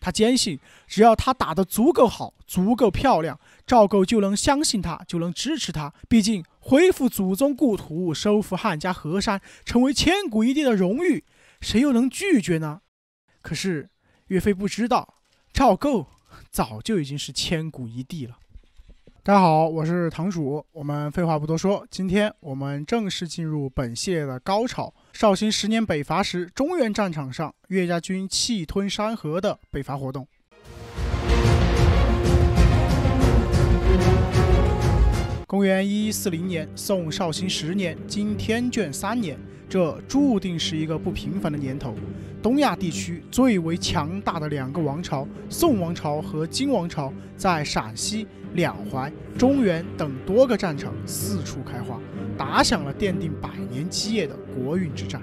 他坚信，只要他打得足够好、足够漂亮，赵构就能相信他，就能支持他。毕竟，恢复祖宗故土、收复汉家河山、成为千古一帝的荣誉，谁又能拒绝呢？可是，岳飞不知道，赵构早就已经是千古一帝了。大家好，我是堂主。我们废话不多说，今天我们正式进入本系列的高潮。绍兴十年北伐时，中原战场上岳家军气吞山河的北伐活动。公元一一四零年，宋绍兴十年，经天眷三年，这注定是一个不平凡的年头。东亚地区最为强大的两个王朝——宋王朝和金王朝，在陕西。两淮、中原等多个战场四处开花，打响了奠定百年基业的国运之战。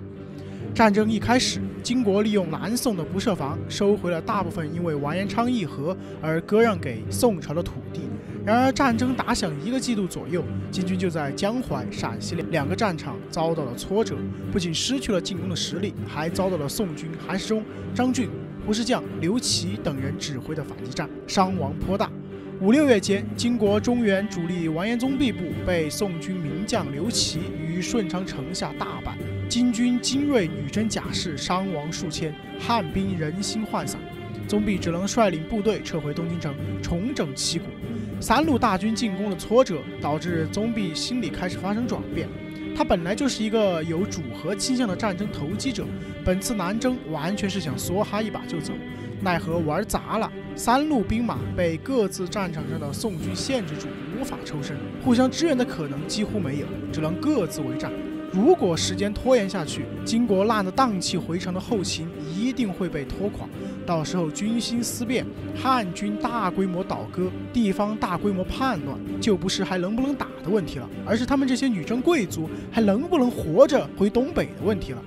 战争一开始，金国利用南宋的不设防，收回了大部分因为完颜昌议和而割让给宋朝的土地。然而，战争打响一个季度左右，金军就在江淮、陕西两两个战场遭到了挫折，不仅失去了进攻的实力，还遭到了宋军韩世忠、张俊、胡世将、刘琦等人指挥的反击战，伤亡颇大。五六月间，金国中原主力完颜宗弼部被宋军名将刘琦于顺昌城下大败，金军精锐女真甲士伤亡数千，汉兵人心涣散，宗弼只能率领部队撤回东京城，重整旗鼓。三路大军进攻的挫折，导致宗弼心里开始发生转变。他本来就是一个有主和倾向的战争投机者，本次南征完全是想梭哈一把就走。奈何玩砸了，三路兵马被各自战场上的宋军限制住，无法抽身，互相支援的可能几乎没有，只能各自为战。如果时间拖延下去，金国烂得荡气回肠的后勤一定会被拖垮，到时候军心思变，汉军大规模倒戈，地方大规模叛乱，就不是还能不能打的问题了，而是他们这些女真贵族还能不能活着回东北的问题了。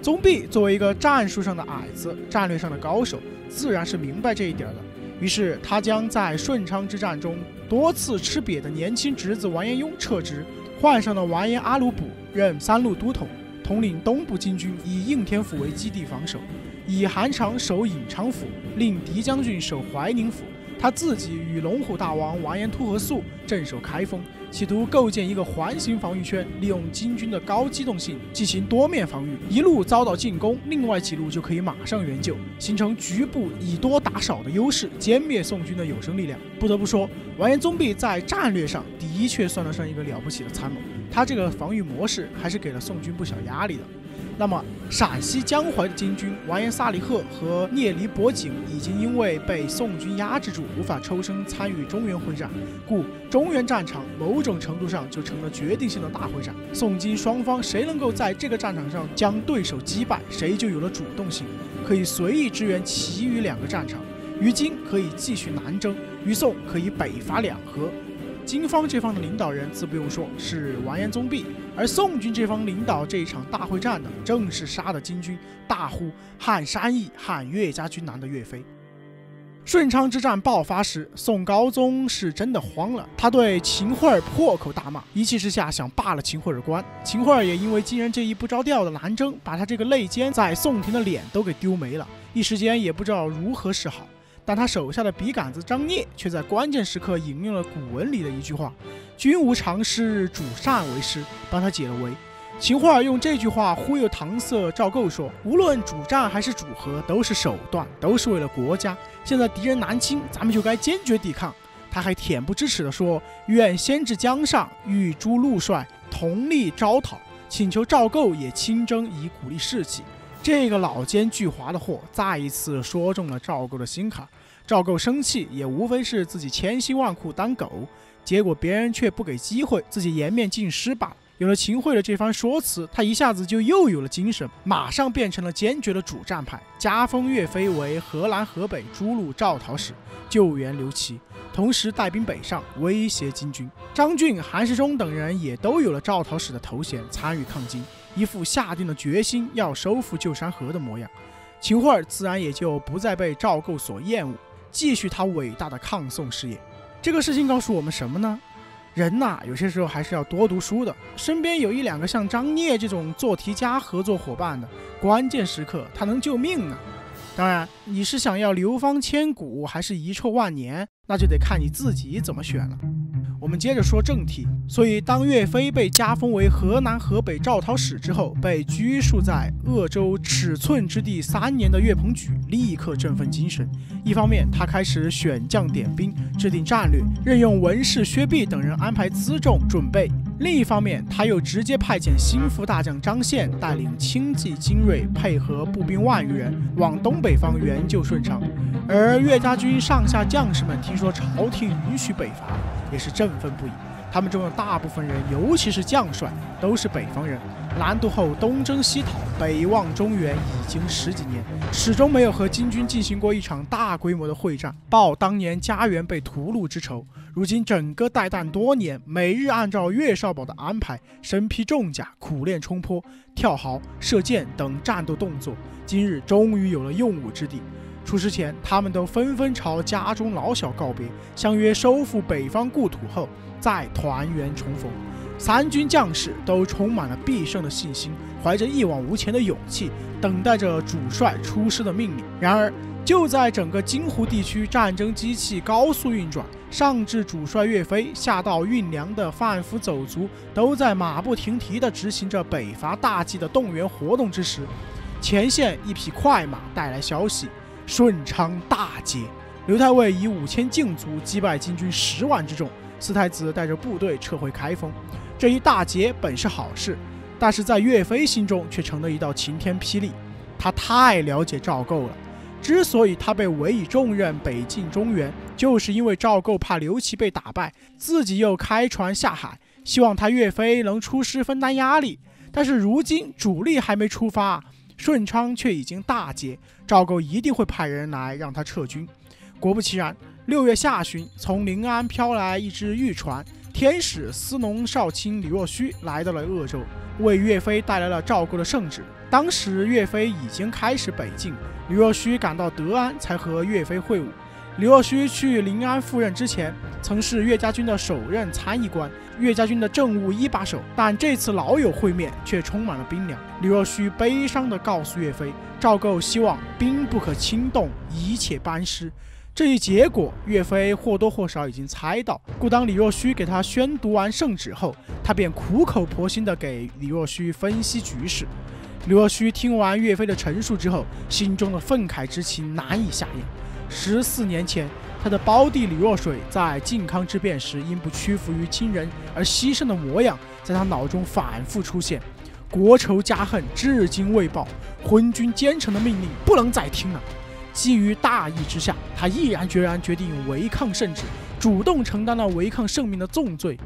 宗弼作为一个战术上的矮子，战略上的高手，自然是明白这一点的。于是他将在顺昌之战中多次吃瘪的年轻侄子完颜雍撤职，换上了完颜阿鲁卜任三路都统，统领东部金军，以应天府为基地防守，以韩长守颍昌府，令狄将军守怀宁府。他自己与龙虎大王完颜突和素镇守开封，企图构建一个环形防御圈，利用金军的高机动性进行多面防御。一路遭到进攻，另外几路就可以马上援救，形成局部以多打少的优势，歼灭宋军的有生力量。不得不说，完颜宗弼在战略上的确算得上一个了不起的参谋。他这个防御模式还是给了宋军不小压力的。那么，陕西江淮的金军完颜萨里赫和聂离伯景已经因为被宋军压制住，无法抽身参与中原会战，故中原战场某种程度上就成了决定性的大会战。宋金双方谁能够在这个战场上将对手击败，谁就有了主动性，可以随意支援其余两个战场。于金可以继续南征，于宋可以北伐两河。金方这方的领导人自不用说，是完颜宗弼；而宋军这方领导这一场大会战的，正是杀得金军大呼“汉山易，汉岳家军难”的岳飞。顺昌之战爆发时，宋高宗是真的慌了，他对秦桧破口大骂，一气之下想罢了秦桧儿官。秦桧也因为金人这一不着调的南征，把他这个内奸在宋廷的脸都给丢没了，一时间也不知道如何是好。但他手下的笔杆子张聂却在关键时刻引用了古文里的一句话：“君无常师，主善为师”，帮他解了围。秦桧用这句话忽悠搪塞赵构说：“无论主战还是主和，都是手段，都是为了国家。现在敌人南侵，咱们就该坚决抵抗。”他还恬不知耻地说：“愿先至江上，与诸陆帅同力招讨，请求赵构也亲征，以鼓励士气。”这个老奸巨猾的货再一次说中了赵构的心坎，赵构生气也无非是自己千辛万苦当狗，结果别人却不给机会，自己颜面尽失罢了。有了秦桧的这番说辞，他一下子就又有了精神，马上变成了坚决的主战派，加封岳飞为河南、河北诸路招讨使，救援刘琦，同时带兵北上威胁金军。张俊、韩世忠等人也都有了招讨使的头衔，参与抗金。一副下定了决心要收复旧山河的模样，秦桧自然也就不再被赵构所厌恶，继续他伟大的抗宋事业。这个事情告诉我们什么呢？人呐，有些时候还是要多读书的。身边有一两个像张聂这种做题家合作伙伴的，关键时刻他能救命啊！当然，你是想要流芳千古，还是遗臭万年，那就得看你自己怎么选了。我们接着说正题。所以，当岳飞被加封为河南、河北招讨使之后，被拘束在鄂州尺寸之地三年的岳鹏举立刻振奋精神。一方面，他开始选将点兵，制定战略，任用文士薛弼等人安排辎重准备；另一方面，他又直接派遣心腹大将张宪带领轻骑精锐，配合步兵万余人，往东北方援救顺昌。而岳家军上下将士们听说朝廷允许北伐，也是振奋不已。他们中的大部分人，尤其是将帅，都是北方人。南渡后东征西讨，北望中原已经十几年，始终没有和金军进行过一场大规模的会战，报当年家园被屠戮之仇。如今整个待旦多年，每日按照岳少保的安排，身披重甲，苦练冲坡、跳壕、射箭等战斗动作，今日终于有了用武之地。出师前，他们都纷纷朝家中老小告别，相约收复北方故土后。再团圆重逢，三军将士都充满了必胜的信心，怀着一往无前的勇气，等待着主帅出师的命令。然而，就在整个京湖地区战争机器高速运转，上至主帅岳飞，下到运粮的贩夫走卒，都在马不停蹄地执行着北伐大计的动员活动之时，前线一匹快马带来消息：顺昌大捷，刘太尉以五千精卒击败金军十万之众。四太子带着部队撤回开封，这一大捷本是好事，但是在岳飞心中却成了一道晴天霹雳。他太了解赵构了，之所以他被委以重任北进中原，就是因为赵构怕刘琦被打败，自己又开船下海，希望他岳飞能出师分担压力。但是如今主力还没出发，顺昌却已经大捷，赵构一定会派人来让他撤军。果不其然。六月下旬，从临安飘来一只御船，天使司农少卿李若虚来到了鄂州，为岳飞带来了赵构的圣旨。当时岳飞已经开始北进，李若虚赶到德安才和岳飞会晤。李若虚去临安赴任之前，曾是岳家军的首任参议官，岳家军的政务一把手，但这次老友会面却充满了冰凉。李若虚悲伤地告诉岳飞，赵构希望兵不可轻动，一切班师。这一结果，岳飞或多或少已经猜到。故当李若虚给他宣读完圣旨后，他便苦口婆心地给李若虚分析局势。李若虚听完岳飞的陈述之后，心中的愤慨之情难以下咽。十四年前，他的胞弟李若水在靖康之变时因不屈服于亲人而牺牲的模样，在他脑中反复出现。国仇家恨至今未报，昏君奸臣的命令不能再听了。基于大义之下，他毅然决然决定违抗圣旨，主动承担了违抗圣命的重罪，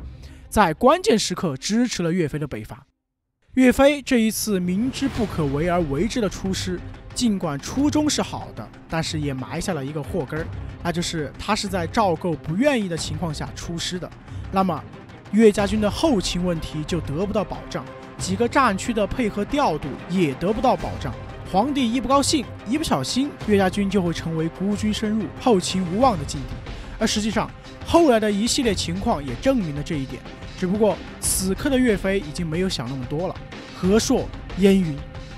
在关键时刻支持了岳飞的北伐。岳飞这一次明知不可为而为之的出师，尽管初衷是好的，但是也埋下了一个祸根儿，那就是他是在赵构不愿意的情况下出师的。那么，岳家军的后勤问题就得不到保障，几个战区的配合调度也得不到保障。皇帝一不高兴，一不小心，岳家军就会成为孤军深入、后勤无望的境地。而实际上，后来的一系列情况也证明了这一点。只不过此刻的岳飞已经没有想那么多了。和硕烟云，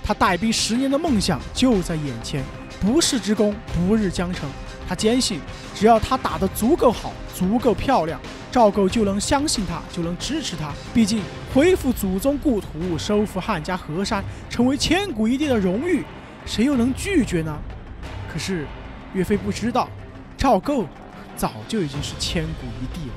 他带兵十年的梦想就在眼前，不世之功，不日将成。他坚信，只要他打得足够好、足够漂亮，赵构就能相信他，就能支持他。毕竟，恢复祖宗故土、收复汉家河山、成为千古一帝的荣誉，谁又能拒绝呢？可是，岳飞不知道，赵构早就已经是千古一帝了。